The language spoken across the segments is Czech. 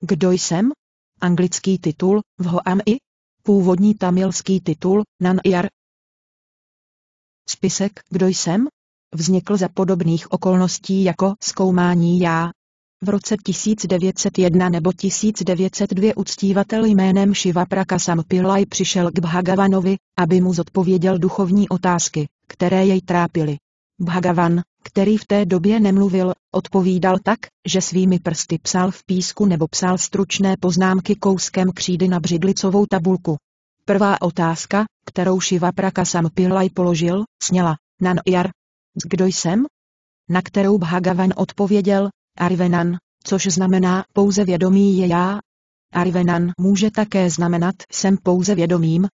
Kdo jsem? Anglický titul, Vho am i? Původní tamilský titul, Nan Iar. Spisek Kdo jsem? Vznikl za podobných okolností jako zkoumání já. V roce 1901 nebo 1902 uctívatel jménem Shiva Prakasam Pillai přišel k Bhagavanovi, aby mu zodpověděl duchovní otázky, které jej trápily. Bhagavan, který v té době nemluvil, odpovídal tak, že svými prsty psal v písku nebo psal stručné poznámky kouskem křídy na břidlicovou tabulku. Prvá otázka, kterou Shiva Prakasam Pillai položil, sněla, Nan Yar. Kdo jsem? Na kterou Bhagavan odpověděl, Arvenan, což znamená pouze vědomí je já. Arvenan může také znamenat jsem pouze vědomím.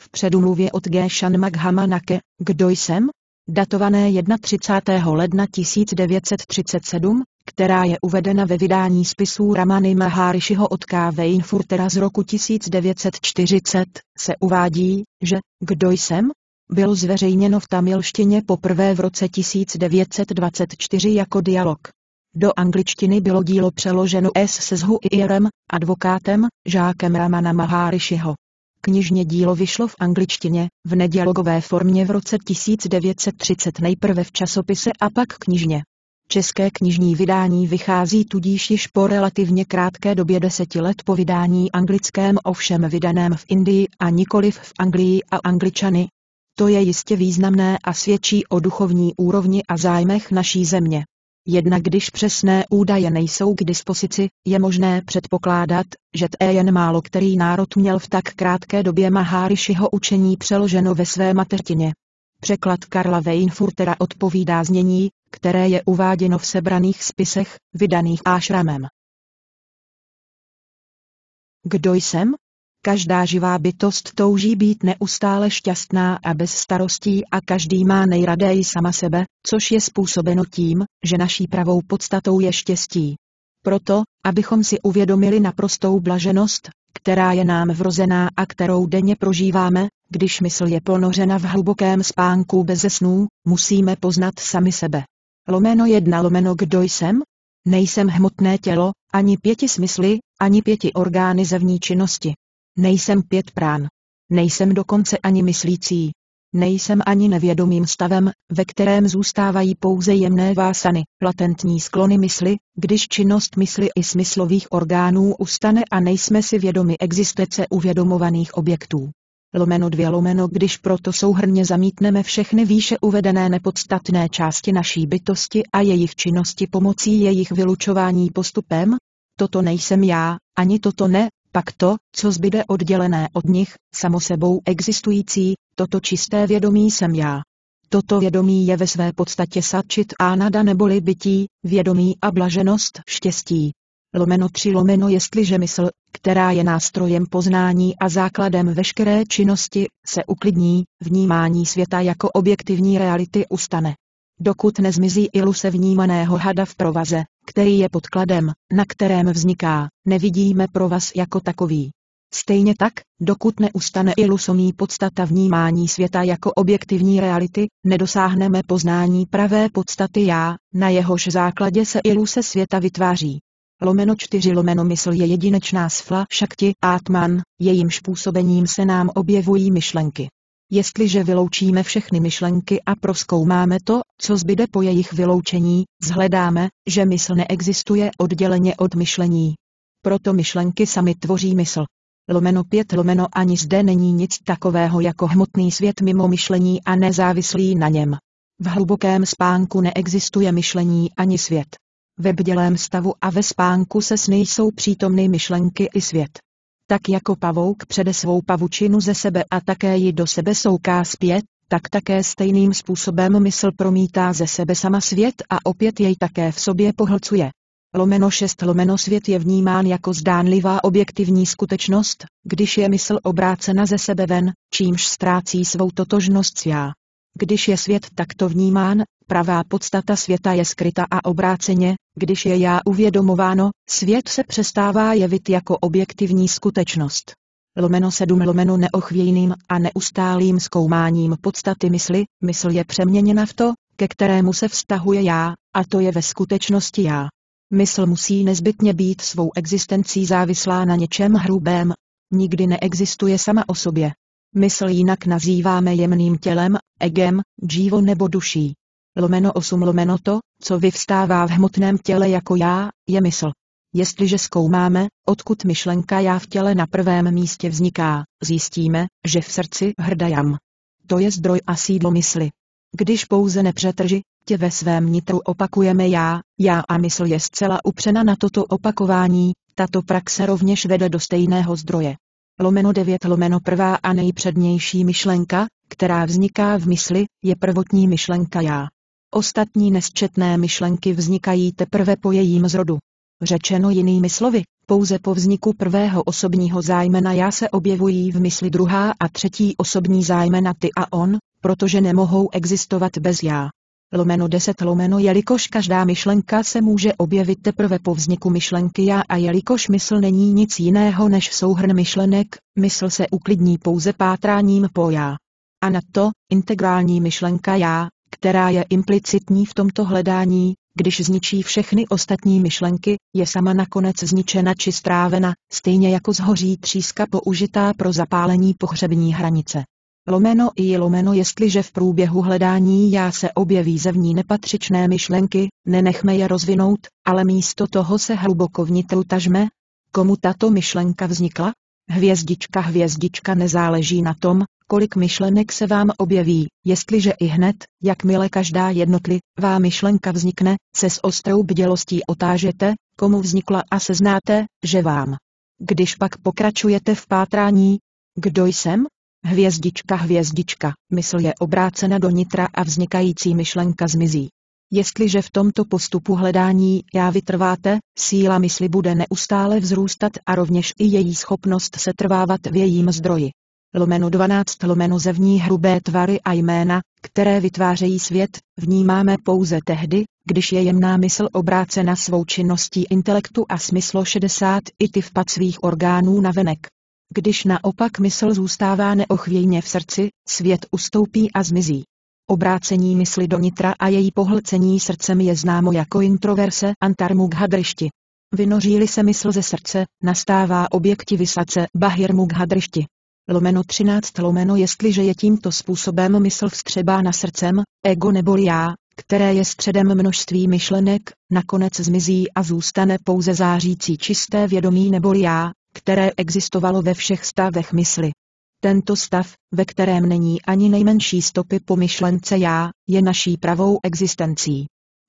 V předumluvě od G. Shanmaghamanake, kdo jsem? Datované 31. ledna 1937, která je uvedena ve vydání spisů Ramany Maharishiho od K. Weinfurtera z roku 1940, se uvádí, že Kdo jsem? bylo zveřejněno v tamilštině poprvé v roce 1924 jako dialog. Do angličtiny bylo dílo přeloženo S. Sezhu Ierem, advokátem, žákem Ramana Maharishiho. Knižně dílo vyšlo v angličtině, v nedialogové formě v roce 1930 nejprve v časopise a pak knižně. České knižní vydání vychází tudíž již po relativně krátké době deseti let po vydání anglickém ovšem vydaném v Indii a nikoliv v Anglii a angličany. To je jistě významné a svědčí o duchovní úrovni a zájmech naší země. Jednak když přesné údaje nejsou k dispozici, je možné předpokládat, že t jen málo který národ měl v tak krátké době Mahárišiho učení přeloženo ve své matertině. Překlad Karla Weinfurtera odpovídá znění, které je uváděno v sebraných spisech, vydaných ášramem. Kdo jsem? Každá živá bytost touží být neustále šťastná a bez starostí a každý má nejraději sama sebe, což je způsobeno tím, že naší pravou podstatou je štěstí. Proto, abychom si uvědomili naprostou blaženost, která je nám vrozená a kterou denně prožíváme, když mysl je ponořena v hlubokém spánku bez snů, musíme poznat sami sebe. Lomeno jedna lomeno kdo jsem? Nejsem hmotné tělo, ani pěti smysly, ani pěti orgány zevní činnosti. Nejsem pět prán. Nejsem dokonce ani myslící. Nejsem ani nevědomým stavem, ve kterém zůstávají pouze jemné vásany, latentní sklony mysli, když činnost mysli i smyslových orgánů ustane a nejsme si vědomi existence uvědomovaných objektů. Lomeno dvě lomeno když proto souhrně zamítneme všechny výše uvedené nepodstatné části naší bytosti a jejich činnosti pomocí jejich vylučování postupem, toto nejsem já, ani toto ne, pak to, co zbyde oddělené od nich, samo sebou existující, toto čisté vědomí jsem já. Toto vědomí je ve své podstatě satčit a nada neboli bytí, vědomí a blaženost, štěstí. Lomeno tři lomeno jestliže mysl, která je nástrojem poznání a základem veškeré činnosti, se uklidní, vnímání světa jako objektivní reality ustane dokud nezmizí iluse vnímaného hada v provaze, který je podkladem, na kterém vzniká, nevidíme provaz jako takový. Stejně tak, dokud neustane ilusomí podstata vnímání světa jako objektivní reality, nedosáhneme poznání pravé podstaty já, na jehož základě se iluse světa vytváří. Lomeno čtyři lomeno mysl je jedinečná sfla šakti, átman, jejím způsobením se nám objevují myšlenky. Jestliže vyloučíme všechny myšlenky a proskoumáme to, co zbyde po jejich vyloučení, zhledáme, že mysl neexistuje odděleně od myšlení. Proto myšlenky sami tvoří mysl. Lomeno pět lomeno ani zde není nic takového jako hmotný svět mimo myšlení a nezávislý na něm. V hlubokém spánku neexistuje myšlení ani svět. Ve bdělém stavu a ve spánku se sny jsou přítomny myšlenky i svět tak jako pavouk přede svou pavučinu ze sebe a také ji do sebe souká zpět, tak také stejným způsobem mysl promítá ze sebe sama svět a opět jej také v sobě pohlcuje. Lomeno 6 lomeno svět je vnímán jako zdánlivá objektivní skutečnost, když je mysl obrácena ze sebe ven, čímž ztrácí svou totožnost s já. Když je svět takto vnímán, pravá podstata světa je skryta a obráceně, když je já uvědomováno, svět se přestává jevit jako objektivní skutečnost. Lomeno sedm lomeno neochvějným a neustálým zkoumáním podstaty mysli, mysl je přeměněna v to, ke kterému se vztahuje já, a to je ve skutečnosti já. Mysl musí nezbytně být svou existencí závislá na něčem hrubém. Nikdy neexistuje sama o sobě. Mysl jinak nazýváme jemným tělem, egem, dživo nebo duší. Lomeno 8 lomeno to, co vyvstává v hmotném těle jako já, je mysl. Jestliže zkoumáme, odkud myšlenka já v těle na prvém místě vzniká, zjistíme, že v srdci hrdajam. To je zdroj a sídlo mysli. Když pouze nepřetrží, tě ve svém nitru opakujeme já, já a mysl je zcela upřena na toto opakování, tato praxe rovněž vede do stejného zdroje. Lomeno 9 lomeno prvá a nejpřednější myšlenka, která vzniká v mysli, je prvotní myšlenka já. Ostatní nesčetné myšlenky vznikají teprve po jejím zrodu. Řečeno jinými slovy, pouze po vzniku prvého osobního zájmena já se objevují v mysli druhá a třetí osobní zájmena ty a on, protože nemohou existovat bez já. Lomeno 10 lomeno jelikož každá myšlenka se může objevit teprve po vzniku myšlenky já a jelikož mysl není nic jiného než souhrn myšlenek, mysl se uklidní pouze pátráním po já. A na to, integrální myšlenka já, která je implicitní v tomto hledání, když zničí všechny ostatní myšlenky, je sama nakonec zničena či strávena, stejně jako zhoří tříska použitá pro zapálení pohřební hranice. Lomeno i lomeno jestliže v průběhu hledání já se objeví zevní nepatřičné myšlenky, nenechme je rozvinout, ale místo toho se hluboko vnitru tažme. Komu tato myšlenka vznikla? Hvězdička hvězdička nezáleží na tom, kolik myšlenek se vám objeví, jestliže i hned, jakmile každá jednotlivá myšlenka vznikne, se s ostrou bdělostí otážete, komu vznikla a seznáte, že vám. Když pak pokračujete v pátrání, kdo jsem? Hvězdička hvězdička, mysl je obrácena do nitra a vznikající myšlenka zmizí. Jestliže v tomto postupu hledání já vytrváte, síla mysli bude neustále vzrůstat a rovněž i její schopnost se trvávat v jejím zdroji. Lomeno 12 lomeno zevní hrubé tvary a jména, které vytvářejí svět, vnímáme pouze tehdy, když je jemná mysl obrácena svou činností intelektu a smyslo 60 i ty vpad svých orgánů na venek. Když naopak mysl zůstává neochvějně v srdci, svět ustoupí a zmizí. Obrácení mysli do nitra a její pohlcení srdcem je známo jako introverse antarmughadrišti. Vynoří-li se mysl ze srdce, nastává objektivisace bahirmughadrišti. Lomeno 13 lomeno jestliže je tímto způsobem mysl vstřebána srdcem, ego nebo já, které je středem množství myšlenek, nakonec zmizí a zůstane pouze zářící čisté vědomí nebo já, které existovalo ve všech stavech mysli. Tento stav, ve kterém není ani nejmenší stopy po myšlence já, je naší pravou existencí.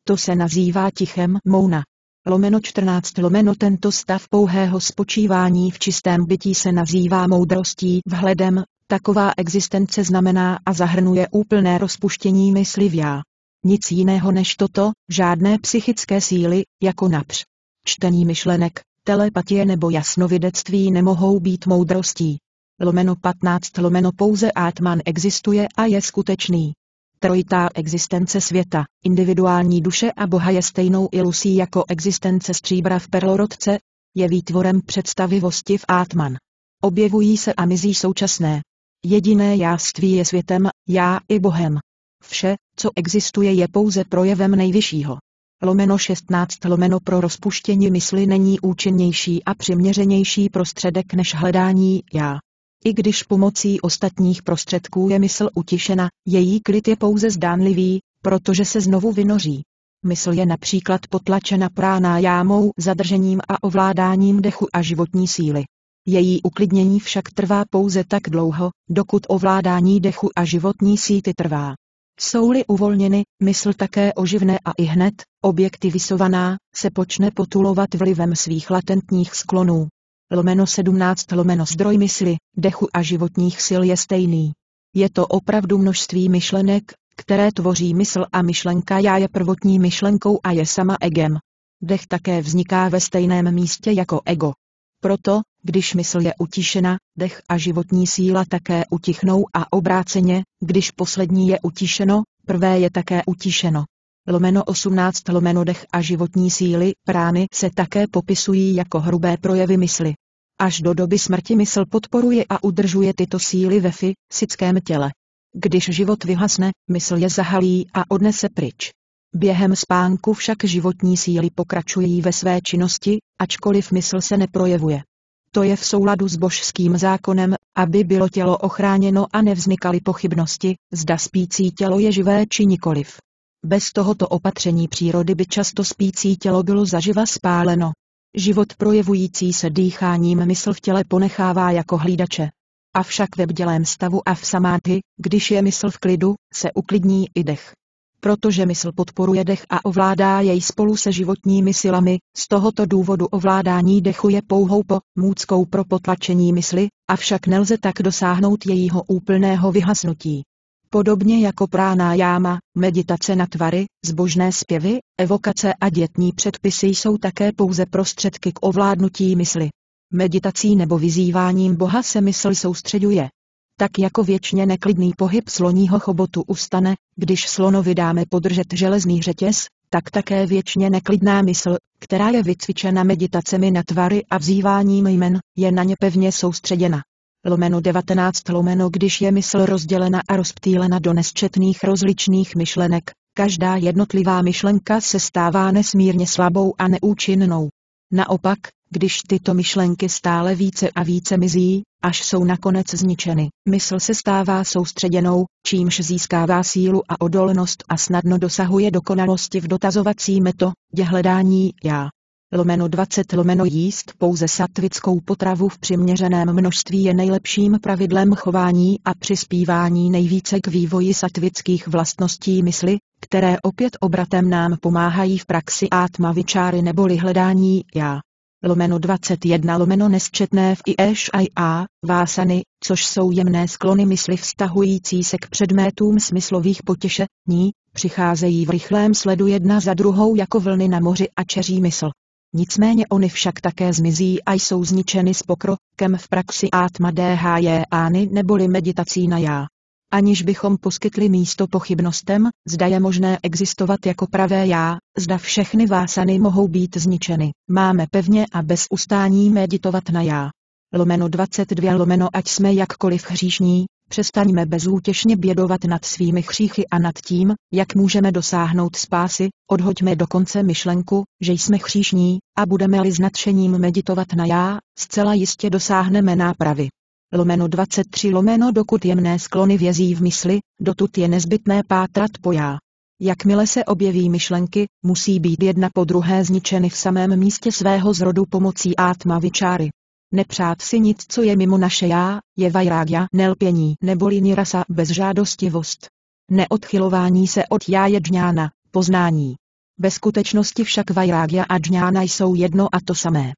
To se nazývá tichem mouna. Lomeno 14 lomeno tento stav pouhého spočívání v čistém bytí se nazývá moudrostí vhledem, taková existence znamená a zahrnuje úplné rozpuštění mysli v já. Nic jiného než toto, žádné psychické síly, jako např. Čtení myšlenek, telepatie nebo jasnovidectví nemohou být moudrostí. Lomeno 15 lomeno pouze Atman existuje a je skutečný. Trojitá existence světa, individuální duše a Boha je stejnou ilusí jako existence stříbra v perlorodce, je výtvorem představivosti v Atman. Objevují se a mizí současné. Jediné jáství je světem, já i Bohem. Vše, co existuje je pouze projevem nejvyššího lomeno 16 lomeno pro rozpuštění mysli není účinnější a přiměřenější prostředek než hledání já. I když pomocí ostatních prostředků je mysl utišena, její klid je pouze zdánlivý, protože se znovu vynoří. Mysl je například potlačena jámou, zadržením a ovládáním dechu a životní síly. Její uklidnění však trvá pouze tak dlouho, dokud ovládání dechu a životní síty trvá. Jsou-li uvolněny, mysl také oživne a i hned, objektivizovaná, se počne potulovat vlivem svých latentních sklonů. Lomeno 17 lomeno zdroj mysli, dechu a životních sil je stejný. Je to opravdu množství myšlenek, které tvoří mysl a myšlenka já je prvotní myšlenkou a je sama egem. Dech také vzniká ve stejném místě jako ego. Proto, když mysl je utišena, dech a životní síla také utichnou a obráceně, když poslední je utišeno, prvé je také utišeno. Lomeno 18 lomeno dech a životní síly, prány se také popisují jako hrubé projevy mysli. Až do doby smrti mysl podporuje a udržuje tyto síly ve fyzickém těle. Když život vyhasne, mysl je zahalí a odnese pryč. Během spánku však životní síly pokračují ve své činnosti, ačkoliv mysl se neprojevuje. To je v souladu s božským zákonem, aby bylo tělo ochráněno a nevznikaly pochybnosti, zda spící tělo je živé či nikoliv. Bez tohoto opatření přírody by často spící tělo bylo zaživa spáleno. Život projevující se dýcháním mysl v těle ponechává jako hlídače. Avšak ve bdělém stavu a v samáty, když je mysl v klidu, se uklidní i dech. Protože mysl podporuje dech a ovládá jej spolu se životními silami, z tohoto důvodu ovládání dechu je pouhou pomůckou pro potlačení mysli, avšak nelze tak dosáhnout jejího úplného vyhasnutí. Podobně jako práná jáma, meditace na tvary, zbožné zpěvy, evokace a dětní předpisy jsou také pouze prostředky k ovládnutí mysli. Meditací nebo vyzýváním Boha se mysl soustředuje. Tak jako věčně neklidný pohyb sloního chobotu ustane, když slonovi dáme podržet železný řetěz, tak také věčně neklidná mysl, která je vycvičena meditacemi na tvary a vzýváním jmen, je na ně pevně soustředěna lomeno 19 lomeno když je mysl rozdělena a rozptýlena do nesčetných rozličných myšlenek, každá jednotlivá myšlenka se stává nesmírně slabou a neúčinnou. Naopak, když tyto myšlenky stále více a více mizí, až jsou nakonec zničeny, mysl se stává soustředěnou, čímž získává sílu a odolnost a snadno dosahuje dokonalosti v dotazovací metodě hledání já lomeno 20 lomeno jíst pouze satvickou potravu v přiměřeném množství je nejlepším pravidlem chování a přispívání nejvíce k vývoji satvických vlastností mysli, které opět obratem nám pomáhají v praxi átma vyčáry neboli hledání já. Lomeno 21 lomeno nesčetné v ieš a a, vásany, což jsou jemné sklony mysli vztahující se k předmětům smyslových potěšení, přicházejí v rychlém sledu jedna za druhou jako vlny na moři a čeří mysl. Nicméně oni však také zmizí a jsou zničeny s pokrokem v praxi átma DHJ ány neboli meditací na já. Aniž bychom poskytli místo pochybnostem, zda je možné existovat jako pravé já, zda všechny vásany mohou být zničeny, máme pevně a bez ustání meditovat na já. Lomeno 22 lomeno ať jsme jakkoliv hříšní, Přestaňme bezútěšně bědovat nad svými chříchy a nad tím, jak můžeme dosáhnout spásy, odhoďme dokonce myšlenku, že jsme chříšní, a budeme-li s nadšením meditovat na já, zcela jistě dosáhneme nápravy. Lomeno 23 lomeno dokud jemné sklony vězí v mysli, dotud je nezbytné pátrat po já. Jakmile se objeví myšlenky, musí být jedna po druhé zničeny v samém místě svého zrodu pomocí átma vyčáry. Nepřát si nic, co je mimo naše já, je vajrágya, nelpění neboli nirasa bezžádostivost. Neodchylování se od já je džňána, poznání. Ve skutečnosti však vajrágya a džňána jsou jedno a to samé.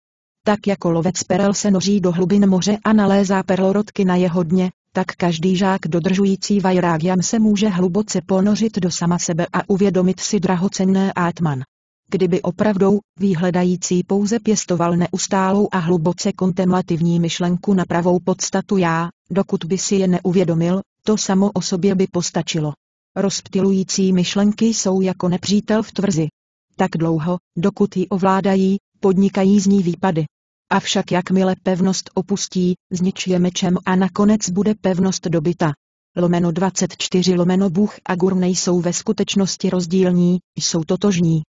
Tak jako lovec perel se noří do hlubin moře a nalézá perlorodky na jeho dně, tak každý žák dodržující vajrágyam se může hluboce ponořit do sama sebe a uvědomit si drahocenné átman kdyby opravdou, výhledající pouze pěstoval neustálou a hluboce kontemplativní myšlenku na pravou podstatu já, dokud by si je neuvědomil, to samo o sobě by postačilo. Rozptilující myšlenky jsou jako nepřítel v tvrzi. Tak dlouho, dokud ji ovládají, podnikají z ní výpady. Avšak jakmile pevnost opustí, zničí je mečem a nakonec bude pevnost dobyta. Lomeno 24 lomeno Bůh a Gur nejsou ve skutečnosti rozdílní, jsou totožní.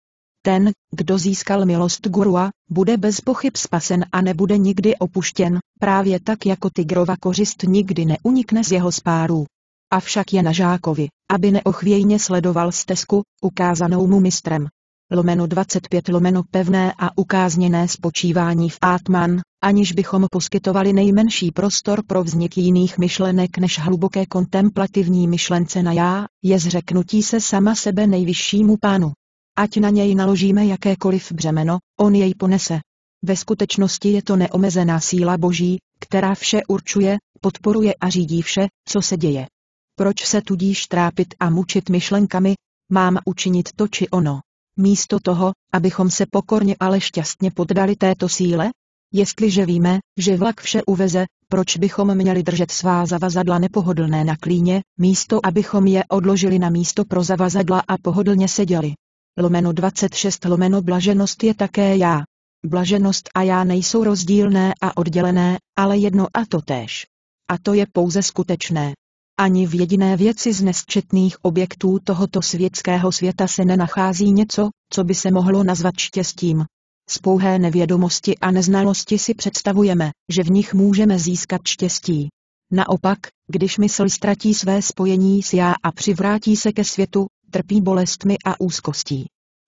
Ten, kdo získal milost Gurua, bude bez pochyb spasen a nebude nikdy opuštěn, právě tak jako tigrova kořist nikdy neunikne z jeho spáru. Avšak je na žákovi, aby neochvějně sledoval stezku, ukázanou mu mistrem. Lomeno 25 lomeno pevné a ukázněné spočívání v Atman, aniž bychom poskytovali nejmenší prostor pro vznik jiných myšlenek než hluboké kontemplativní myšlence na já, je zřeknutí se sama sebe nejvyššímu pánu. Ať na něj naložíme jakékoliv břemeno, on jej ponese. Ve skutečnosti je to neomezená síla Boží, která vše určuje, podporuje a řídí vše, co se děje. Proč se tudíž trápit a mučit myšlenkami, mám učinit to či ono? Místo toho, abychom se pokorně ale šťastně poddali této síle? Jestliže víme, že vlak vše uveze, proč bychom měli držet svá zavazadla nepohodlné na klíně, místo abychom je odložili na místo pro zavazadla a pohodlně seděli? lomeno 26 lomeno blaženost je také já. Blaženost a já nejsou rozdílné a oddělené, ale jedno a to též. A to je pouze skutečné. Ani v jediné věci z nesčetných objektů tohoto světského světa se nenachází něco, co by se mohlo nazvat štěstím. Z pouhé nevědomosti a neznalosti si představujeme, že v nich můžeme získat štěstí. Naopak, když mysl ztratí své spojení s já a přivrátí se ke světu, trpí bolestmi a úzkostí.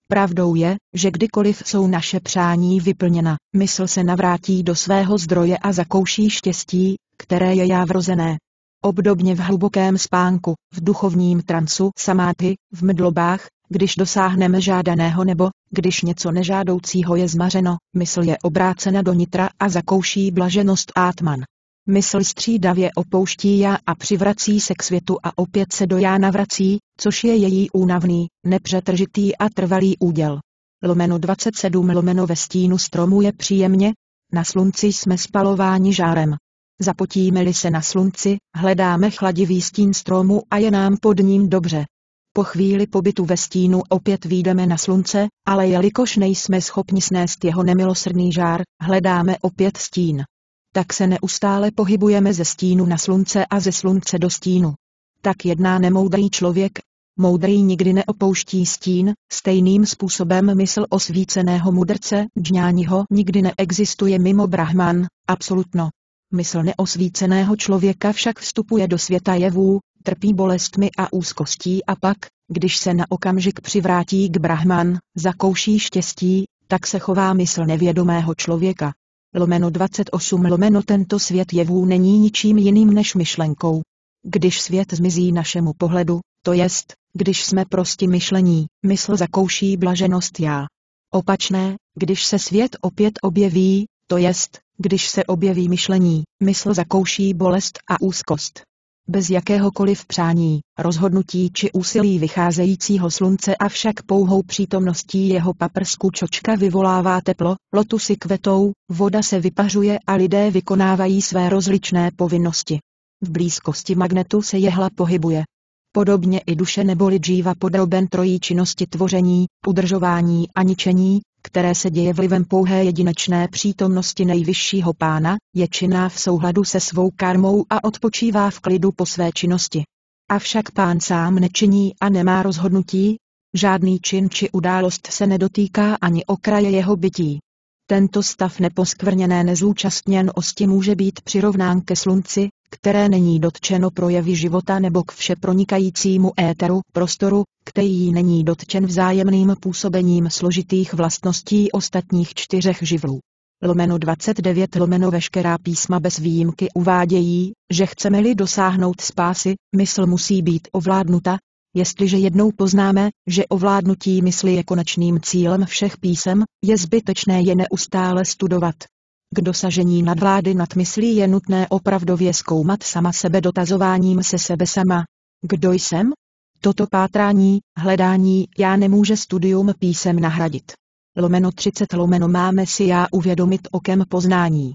Pravdou je, že kdykoliv jsou naše přání vyplněna, mysl se navrátí do svého zdroje a zakouší štěstí, které je já vrozené. Obdobně v hlubokém spánku, v duchovním transu samáty, v mdlobách, když dosáhneme žádaného nebo, když něco nežádoucího je zmařeno, mysl je obrácena do nitra a zakouší blaženost átman. Mysl střídavě opouští já a přivrací se k světu a opět se do já navrací, což je její únavný, nepřetržitý a trvalý úděl. Lomeno 27 lomeno ve stínu stromu je příjemně, na slunci jsme spalováni žárem. Zapotíme-li se na slunci, hledáme chladivý stín stromu a je nám pod ním dobře. Po chvíli pobytu ve stínu opět výjdeme na slunce, ale jelikož nejsme schopni snést jeho nemilosrdný žár, hledáme opět stín. Tak se neustále pohybujeme ze stínu na slunce a ze slunce do stínu. Tak jedná nemoudrý člověk, Moudrý nikdy neopouští stín, stejným způsobem mysl osvíceného mudrce, džňániho nikdy neexistuje mimo Brahman, absolutno. Mysl neosvíceného člověka však vstupuje do světa jevů, trpí bolestmi a úzkostí a pak, když se na okamžik přivrátí k Brahman, zakouší štěstí, tak se chová mysl nevědomého člověka. Lomeno 28 lomeno tento svět jevů není ničím jiným než myšlenkou. Když svět zmizí našemu pohledu, to jest, když jsme prosti myšlení, mysl zakouší blaženost já. Opačné, když se svět opět objeví, to jest, když se objeví myšlení, mysl zakouší bolest a úzkost. Bez jakéhokoliv přání, rozhodnutí či úsilí vycházejícího slunce a však pouhou přítomností jeho paprsku čočka vyvolává teplo, lotusy kvetou, voda se vypařuje a lidé vykonávají své rozličné povinnosti. V blízkosti magnetu se jehla pohybuje. Podobně i duše neboli džíva podroben trojí činnosti tvoření, udržování a ničení, které se děje vlivem pouhé jedinečné přítomnosti nejvyššího pána, je činná v souhladu se svou karmou a odpočívá v klidu po své činnosti. Avšak pán sám nečiní a nemá rozhodnutí, žádný čin či událost se nedotýká ani okraje jeho bytí. Tento stav neposkvrněné nezúčastněnosti může být přirovnán ke slunci, které není dotčeno projevy života nebo k všepronikajícímu éteru, prostoru, který není dotčen vzájemným působením složitých vlastností ostatních čtyřech živlů. Lomeno 29 lomeno veškerá písma bez výjimky uvádějí, že chceme-li dosáhnout spásy, mysl musí být ovládnuta, jestliže jednou poznáme, že ovládnutí mysli je konečným cílem všech písem, je zbytečné je neustále studovat. K dosažení nadvlády nad myslí je nutné opravdově zkoumat sama sebe dotazováním se sebe sama. Kdo jsem? Toto pátrání, hledání já nemůže studium písem nahradit. Lomeno 30 lomeno máme si já uvědomit okem poznání.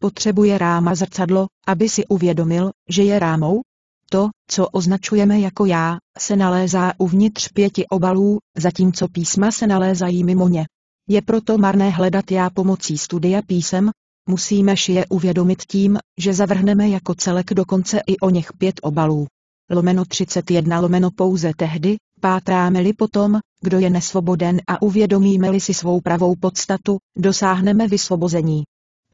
Potřebuje ráma zrcadlo, aby si uvědomil, že je rámou? To, co označujeme jako já, se nalézá uvnitř pěti obalů, zatímco písma se nalézají mimo ně. Je proto marné hledat já pomocí studia písem, musíme je uvědomit tím, že zavrhneme jako celek dokonce i o něch pět obalů. Lomeno 31 lomeno pouze tehdy, pátráme-li potom, kdo je nesvoboden a uvědomíme-li si svou pravou podstatu, dosáhneme vysvobození.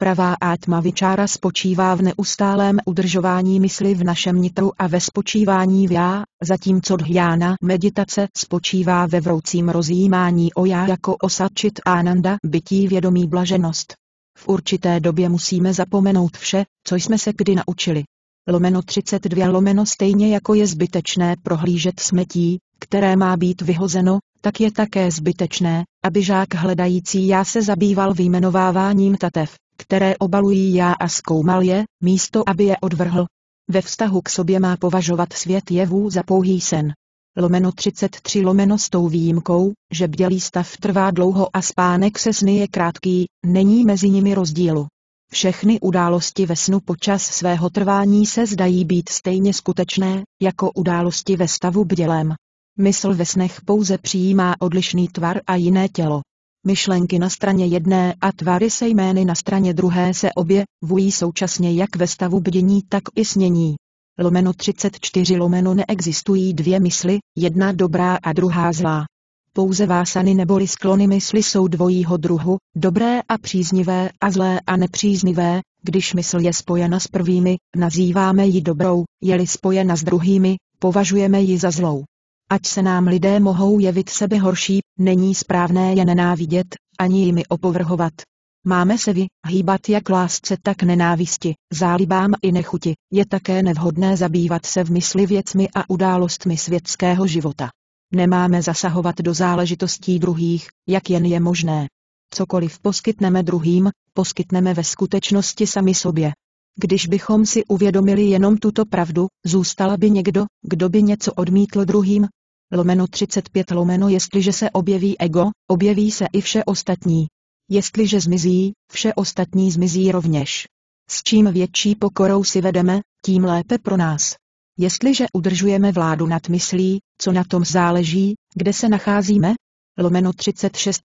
Pravá átma vyčára spočívá v neustálém udržování mysli v našem nitru a ve spočívání v já, zatímco dhjána meditace spočívá ve vroucím rozjímání o já jako osačit ananda bytí vědomí blaženost. V určité době musíme zapomenout vše, co jsme se kdy naučili. Lomeno 32 lomeno stejně jako je zbytečné prohlížet smetí, které má být vyhozeno, tak je také zbytečné, aby žák hledající já se zabýval výjmenováváním tatev, které obalují já a zkoumal je, místo aby je odvrhl. Ve vztahu k sobě má považovat svět jevů za pouhý sen. Lomeno 33 lomeno s tou výjimkou, že bdělý stav trvá dlouho a spánek se sny je krátký, není mezi nimi rozdílu. Všechny události ve snu počas svého trvání se zdají být stejně skutečné, jako události ve stavu bdělém. Mysl ve snech pouze přijímá odlišný tvar a jiné tělo. Myšlenky na straně jedné a tvary se jmény na straně druhé se objevují současně jak ve stavu bdění tak i snění. lomeno 34 lomeno neexistují dvě mysli, jedna dobrá a druhá zlá. Pouze vásany neboli sklony mysli jsou dvojího druhu, dobré a příznivé a zlé a nepříznivé, když mysl je spojena s prvými, nazýváme ji dobrou, je-li spojena s druhými, považujeme ji za zlou. Ať se nám lidé mohou jevit sebe horší, není správné je nenávidět, ani jimi opovrhovat. Máme se vy, hýbat jak lásce tak nenávisti, zálibám i nechuti, je také nevhodné zabývat se v mysli věcmi a událostmi světského života. Nemáme zasahovat do záležitostí druhých, jak jen je možné. Cokoliv poskytneme druhým, poskytneme ve skutečnosti sami sobě. Když bychom si uvědomili jenom tuto pravdu, zůstala by někdo, kdo by něco odmítl druhým? Lomeno 35 lomeno jestliže se objeví ego, objeví se i vše ostatní. Jestliže zmizí, vše ostatní zmizí rovněž. S čím větší pokorou si vedeme, tím lépe pro nás. Jestliže udržujeme vládu nad myslí, co na tom záleží, kde se nacházíme? Lomeno 36